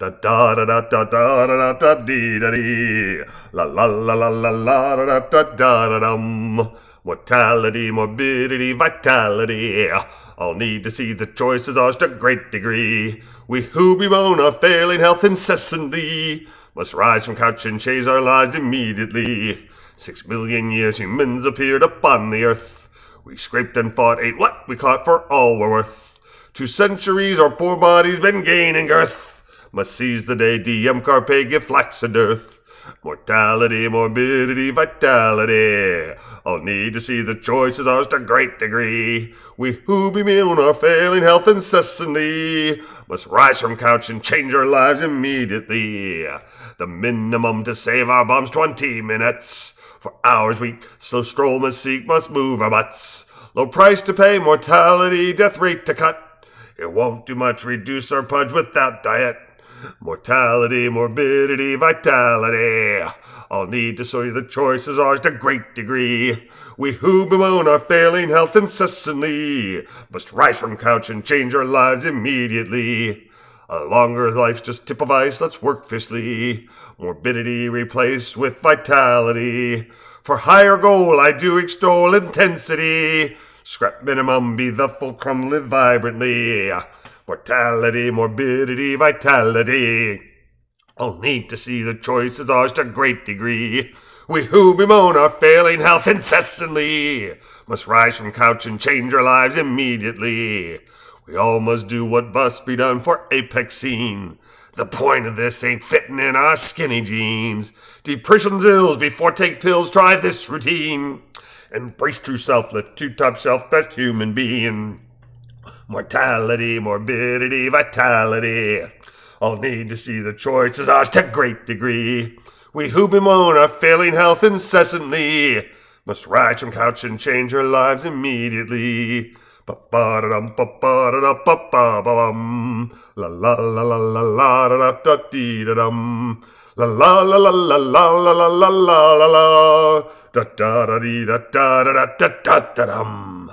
Da da da da da da da da da dee da dee. La la la la la la da da da da da dum. Mortality, morbidity, vitality. All need to see the choices ours to great degree. We who bemoan our failing health incessantly must rise from couch and chase our lives immediately. Six million years humans appeared upon the earth. We scraped and fought, ate what we caught for all we're worth. Two centuries our poor bodies been gaining girth. Must seize the day, carpe, give flax and earth. Mortality, morbidity, vitality. All need to see the choices ours to great degree. We who bemoan our failing health incessantly must rise from couch and change our lives immediately. The minimum to save our bums twenty minutes. For hours we slow stroll must seek, must move our butts. Low price to pay, mortality, death rate to cut. It won't do much reduce our pudge without diet. Mortality, morbidity, vitality. All need to show you the choices ours to great degree. We who bemoan our failing health incessantly must rise from couch and change our lives immediately. A longer life's just tip of ice, let's work fiercely. Morbidity replaced with vitality. For higher goal I do extol intensity. Scrap minimum be the fulcrum, live vibrantly. Mortality, morbidity, vitality. All need to see the choices ours to great degree. We who bemoan our failing health incessantly must rise from couch and change our lives immediately. We all must do what must be done for apex scene. The point of this ain't fitting in our skinny jeans. Depression's ills before take pills, try this routine. Embrace true self, lift to top shelf, best human being. Mortality, morbidity, vitality. All need to see the choices ours to great degree. We who bemoan our failing health incessantly must rise from couch and change our lives immediately. La la la la la la da da da dee da dum. La la la la la la la la la la la la. Da da da dee da da da da da da dum.